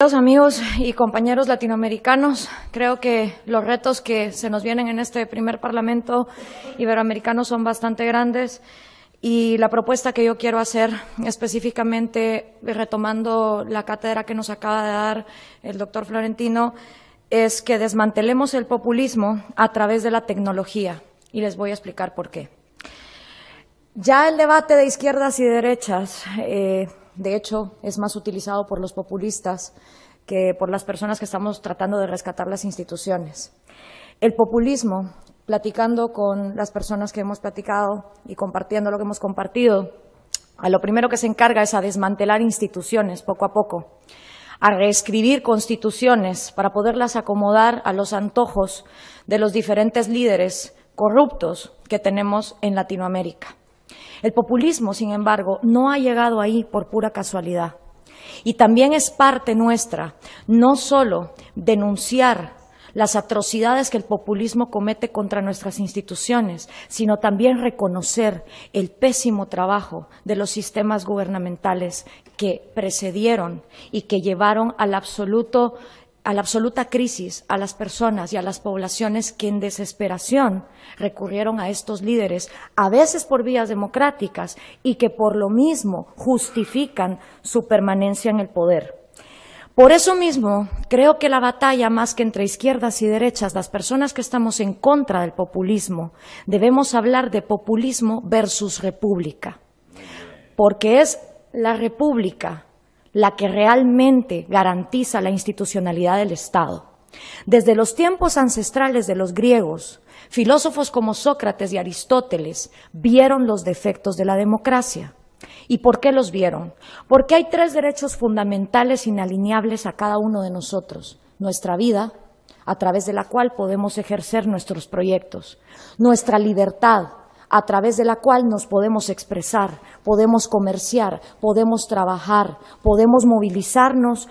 Amigos y compañeros latinoamericanos, creo que los retos que se nos vienen en este primer Parlamento iberoamericano son bastante grandes y la propuesta que yo quiero hacer específicamente, retomando la cátedra que nos acaba de dar el doctor Florentino, es que desmantelemos el populismo a través de la tecnología y les voy a explicar por qué. Ya el debate de izquierdas y derechas eh, de hecho, es más utilizado por los populistas que por las personas que estamos tratando de rescatar las instituciones. El populismo, platicando con las personas que hemos platicado y compartiendo lo que hemos compartido, a lo primero que se encarga es a desmantelar instituciones poco a poco, a reescribir constituciones para poderlas acomodar a los antojos de los diferentes líderes corruptos que tenemos en Latinoamérica. El populismo, sin embargo, no ha llegado ahí por pura casualidad. Y también es parte nuestra, no solo denunciar las atrocidades que el populismo comete contra nuestras instituciones, sino también reconocer el pésimo trabajo de los sistemas gubernamentales que precedieron y que llevaron al absoluto a la absoluta crisis a las personas y a las poblaciones que en desesperación recurrieron a estos líderes, a veces por vías democráticas y que por lo mismo justifican su permanencia en el poder. Por eso mismo, creo que la batalla más que entre izquierdas y derechas, las personas que estamos en contra del populismo, debemos hablar de populismo versus república, porque es la república la que realmente garantiza la institucionalidad del Estado. Desde los tiempos ancestrales de los griegos, filósofos como Sócrates y Aristóteles vieron los defectos de la democracia. ¿Y por qué los vieron? Porque hay tres derechos fundamentales inalineables a cada uno de nosotros. Nuestra vida, a través de la cual podemos ejercer nuestros proyectos. Nuestra libertad, a través de la cual nos podemos expresar, podemos comerciar, podemos trabajar, podemos movilizarnos,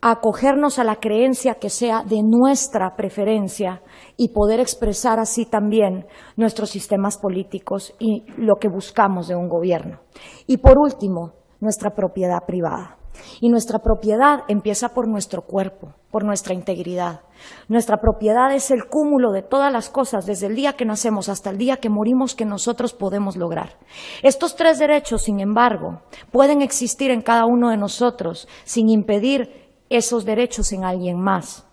acogernos a la creencia que sea de nuestra preferencia y poder expresar así también nuestros sistemas políticos y lo que buscamos de un gobierno. Y por último, nuestra propiedad privada. Y nuestra propiedad empieza por nuestro cuerpo, por nuestra integridad. Nuestra propiedad es el cúmulo de todas las cosas, desde el día que nacemos hasta el día que morimos, que nosotros podemos lograr. Estos tres derechos, sin embargo, pueden existir en cada uno de nosotros sin impedir esos derechos en alguien más.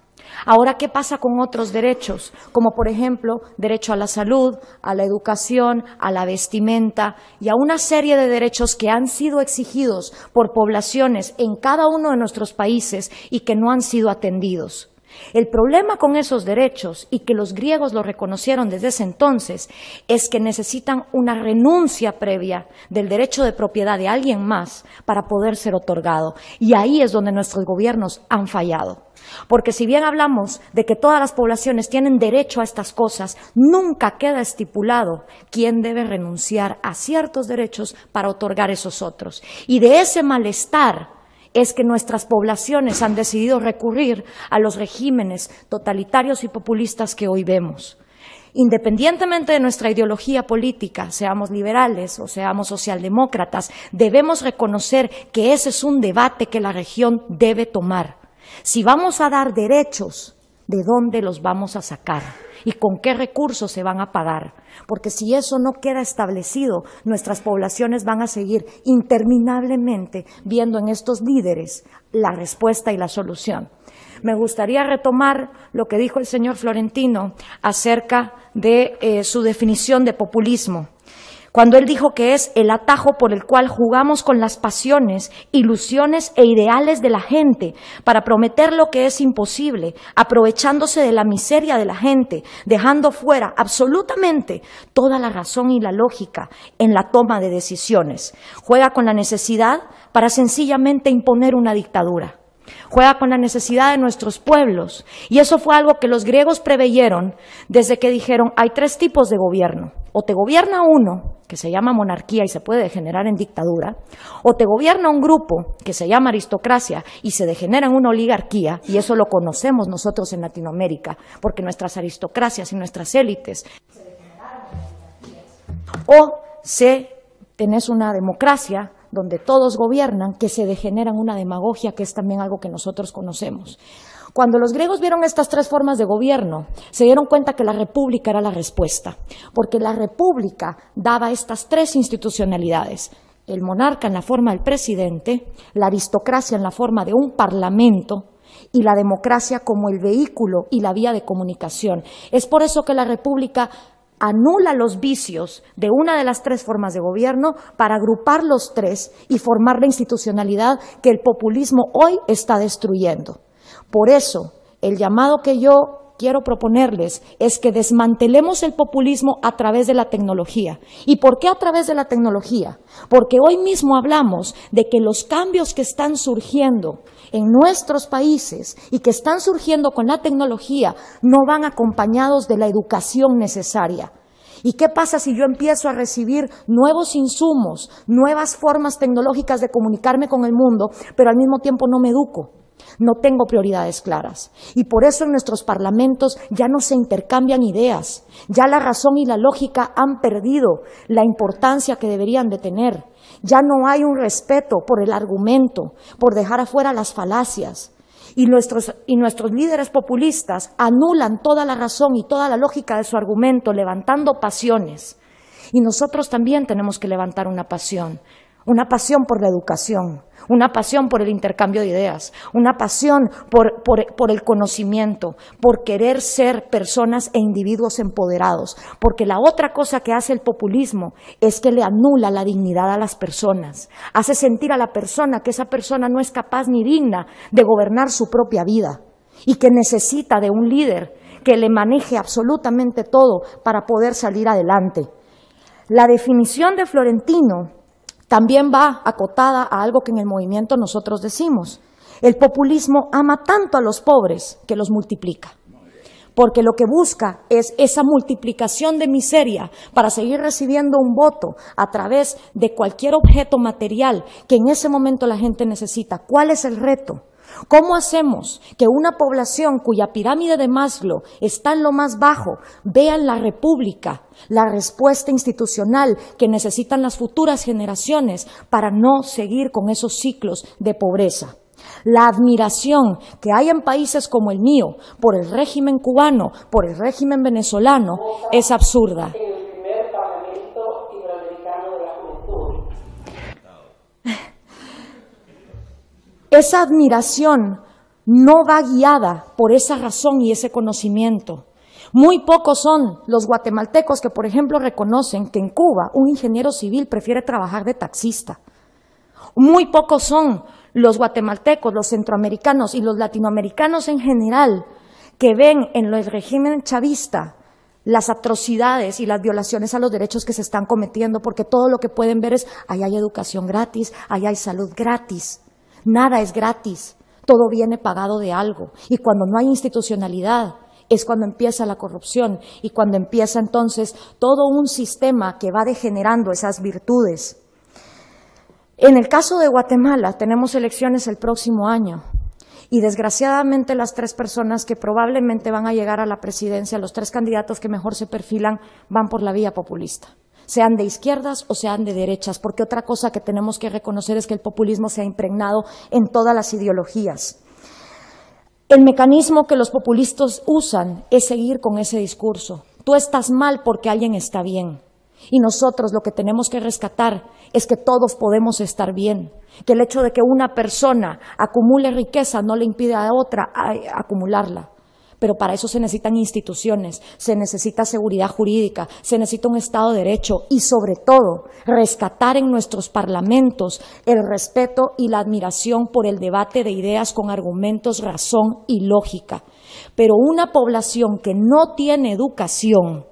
Ahora, ¿qué pasa con otros derechos? Como por ejemplo, derecho a la salud, a la educación, a la vestimenta y a una serie de derechos que han sido exigidos por poblaciones en cada uno de nuestros países y que no han sido atendidos. El problema con esos derechos, y que los griegos lo reconocieron desde ese entonces, es que necesitan una renuncia previa del derecho de propiedad de alguien más para poder ser otorgado. Y ahí es donde nuestros gobiernos han fallado. Porque si bien hablamos de que todas las poblaciones tienen derecho a estas cosas, nunca queda estipulado quién debe renunciar a ciertos derechos para otorgar esos otros. Y de ese malestar es que nuestras poblaciones han decidido recurrir a los regímenes totalitarios y populistas que hoy vemos. Independientemente de nuestra ideología política, seamos liberales o seamos socialdemócratas, debemos reconocer que ese es un debate que la región debe tomar. Si vamos a dar derechos, ¿de dónde los vamos a sacar? ¿Y con qué recursos se van a pagar? Porque si eso no queda establecido, nuestras poblaciones van a seguir interminablemente viendo en estos líderes la respuesta y la solución. Me gustaría retomar lo que dijo el señor Florentino acerca de eh, su definición de populismo cuando él dijo que es el atajo por el cual jugamos con las pasiones, ilusiones e ideales de la gente para prometer lo que es imposible, aprovechándose de la miseria de la gente, dejando fuera absolutamente toda la razón y la lógica en la toma de decisiones. Juega con la necesidad para sencillamente imponer una dictadura juega con la necesidad de nuestros pueblos. Y eso fue algo que los griegos preveyeron desde que dijeron, hay tres tipos de gobierno. O te gobierna uno, que se llama monarquía y se puede degenerar en dictadura, o te gobierna un grupo que se llama aristocracia y se degenera en una oligarquía, y eso lo conocemos nosotros en Latinoamérica, porque nuestras aristocracias y nuestras élites se degeneraron en oligarquías. O se tenés una democracia donde todos gobiernan, que se degeneran una demagogia que es también algo que nosotros conocemos. Cuando los griegos vieron estas tres formas de gobierno, se dieron cuenta que la república era la respuesta, porque la república daba estas tres institucionalidades, el monarca en la forma del presidente, la aristocracia en la forma de un parlamento y la democracia como el vehículo y la vía de comunicación. Es por eso que la república anula los vicios de una de las tres formas de gobierno para agrupar los tres y formar la institucionalidad que el populismo hoy está destruyendo. Por eso, el llamado que yo quiero proponerles es que desmantelemos el populismo a través de la tecnología. ¿Y por qué a través de la tecnología? Porque hoy mismo hablamos de que los cambios que están surgiendo en nuestros países y que están surgiendo con la tecnología no van acompañados de la educación necesaria. ¿Y qué pasa si yo empiezo a recibir nuevos insumos, nuevas formas tecnológicas de comunicarme con el mundo, pero al mismo tiempo no me educo? No tengo prioridades claras. Y por eso en nuestros parlamentos ya no se intercambian ideas. Ya la razón y la lógica han perdido la importancia que deberían de tener. Ya no hay un respeto por el argumento, por dejar afuera las falacias. Y nuestros, y nuestros líderes populistas anulan toda la razón y toda la lógica de su argumento, levantando pasiones. Y nosotros también tenemos que levantar una pasión, una pasión por la educación, una pasión por el intercambio de ideas, una pasión por, el conocimiento, por querer ser personas e individuos empoderados, porque la otra cosa que hace el populismo es que le anula la dignidad a las personas, hace sentir a la persona que esa persona no es capaz ni digna de gobernar su propia vida y que necesita de un líder que le maneje absolutamente todo para poder salir adelante. La definición de Florentino también va acotada a algo que en el movimiento nosotros decimos. El populismo ama tanto a los pobres que los multiplica. Porque lo que busca es esa multiplicación de miseria para seguir recibiendo un voto a través de cualquier objeto material que en ese momento la gente necesita. ¿Cuál es el reto? ¿Cómo hacemos que una población cuya pirámide de Maslow está en lo más bajo vea en la República la respuesta institucional que necesitan las futuras generaciones para no seguir con esos ciclos de pobreza? La admiración que hay en países como el mío por el régimen cubano, por el régimen venezolano, es absurda. Esa admiración no va guiada por esa razón y ese conocimiento. Muy pocos son los guatemaltecos que, por ejemplo, reconocen que en Cuba un ingeniero civil prefiere trabajar de taxista. Muy pocos son los guatemaltecos, los centroamericanos y los latinoamericanos en general que ven en el régimen chavista las atrocidades y las violaciones a los derechos que se están cometiendo, porque todo lo que pueden ver es, ahí hay educación gratis, ahí hay salud gratis. Nada es gratis, todo viene pagado de algo. Y cuando no hay institucionalidad, es cuando empieza la corrupción y cuando empieza entonces todo un sistema que va degenerando esas virtudes. En el caso de Guatemala, tenemos elecciones el próximo año y desgraciadamente las tres personas que probablemente van a llegar a la presidencia, los tres candidatos que mejor se perfilan, van por la vía populista sean de izquierdas o sean de derechas, porque otra cosa que tenemos que reconocer es que el populismo se ha impregnado en todas las ideologías. El mecanismo que los populistas usan es seguir con ese discurso. Tú estás mal porque alguien está bien. Y nosotros lo que tenemos que rescatar es que todos podemos estar bien, que el hecho de que una persona acumule riqueza no le impide a otra acumularla pero para eso se necesitan instituciones, se necesita seguridad jurídica, se necesita un Estado de Derecho y sobre todo rescatar en nuestros parlamentos el respeto y la admiración por el debate de ideas con argumentos, razón y lógica. Pero una población que no tiene educación,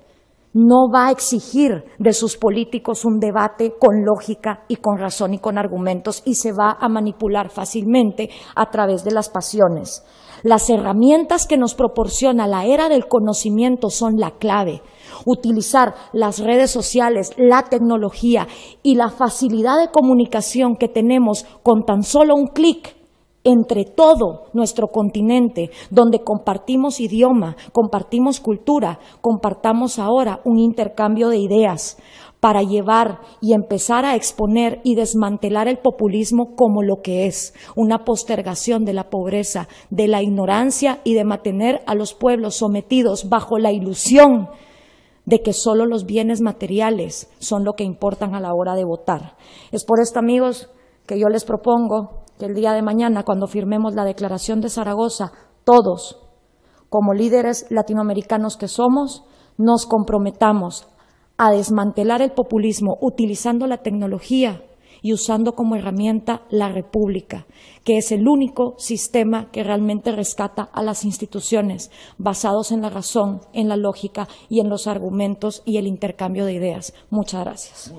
no va a exigir de sus políticos un debate con lógica y con razón y con argumentos y se va a manipular fácilmente a través de las pasiones. Las herramientas que nos proporciona la era del conocimiento son la clave. Utilizar las redes sociales, la tecnología y la facilidad de comunicación que tenemos con tan solo un clic entre todo nuestro continente, donde compartimos idioma, compartimos cultura, compartamos ahora un intercambio de ideas para llevar y empezar a exponer y desmantelar el populismo como lo que es, una postergación de la pobreza, de la ignorancia y de mantener a los pueblos sometidos bajo la ilusión de que solo los bienes materiales son lo que importan a la hora de votar. Es por esto, amigos, que yo les propongo el día de mañana, cuando firmemos la Declaración de Zaragoza, todos, como líderes latinoamericanos que somos, nos comprometamos a desmantelar el populismo utilizando la tecnología y usando como herramienta la República, que es el único sistema que realmente rescata a las instituciones, basados en la razón, en la lógica y en los argumentos y el intercambio de ideas. Muchas gracias.